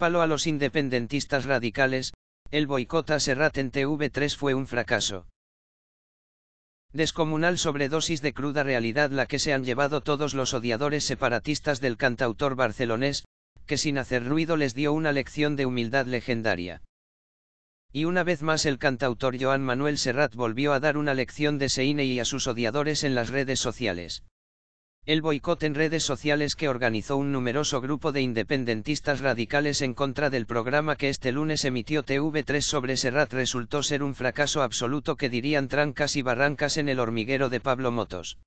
Palo a los independentistas radicales, el boicot a Serrat en TV3 fue un fracaso. Descomunal sobredosis de cruda realidad la que se han llevado todos los odiadores separatistas del cantautor barcelonés, que sin hacer ruido les dio una lección de humildad legendaria. Y una vez más el cantautor Joan Manuel Serrat volvió a dar una lección de Seine y a sus odiadores en las redes sociales. El boicot en redes sociales que organizó un numeroso grupo de independentistas radicales en contra del programa que este lunes emitió TV3 sobre Serrat resultó ser un fracaso absoluto que dirían trancas y barrancas en el hormiguero de Pablo Motos.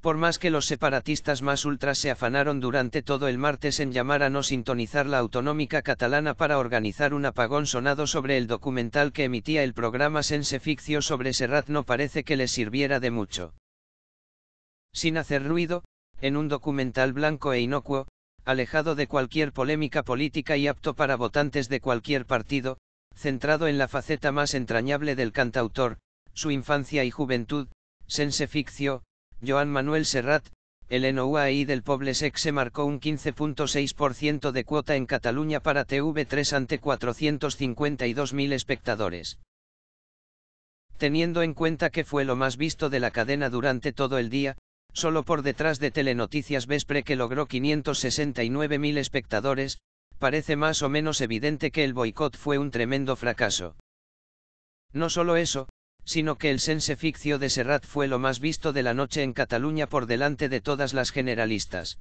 Por más que los separatistas más ultras se afanaron durante todo el martes en llamar a no sintonizar la autonómica catalana para organizar un apagón sonado sobre el documental que emitía el programa Sense Ficcio sobre Serrat no parece que les sirviera de mucho sin hacer ruido, en un documental blanco e inocuo, alejado de cualquier polémica política y apto para votantes de cualquier partido, centrado en la faceta más entrañable del cantautor, su infancia y juventud, sense ficcio, Joan Manuel Serrat, el NOAI del Poble se marcó un 15.6% de cuota en Cataluña para TV3 ante 452.000 espectadores. Teniendo en cuenta que fue lo más visto de la cadena durante todo el día, solo por detrás de Telenoticias Vespre que logró 569.000 espectadores, parece más o menos evidente que el boicot fue un tremendo fracaso. No solo eso, sino que el sense ficcio de Serrat fue lo más visto de la noche en Cataluña por delante de todas las generalistas.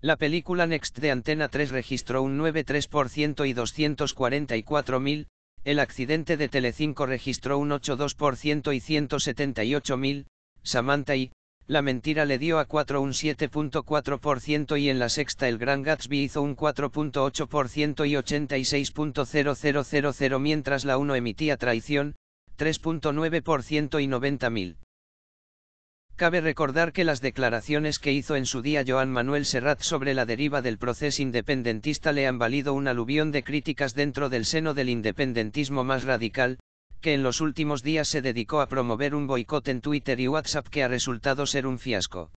La película Next de Antena 3 registró un 9,3% y 244.000, el accidente de Telecinco registró un 8,2% y 178.000, Samantha y, la mentira le dio a 4 un 7.4% y en la sexta el Gran Gatsby hizo un 4.8% y 86.0000 mientras la 1 emitía traición, 3.9% y 90.000. Cabe recordar que las declaraciones que hizo en su día Joan Manuel Serrat sobre la deriva del proceso independentista le han valido un aluvión de críticas dentro del seno del independentismo más radical, que en los últimos días se dedicó a promover un boicot en Twitter y WhatsApp que ha resultado ser un fiasco.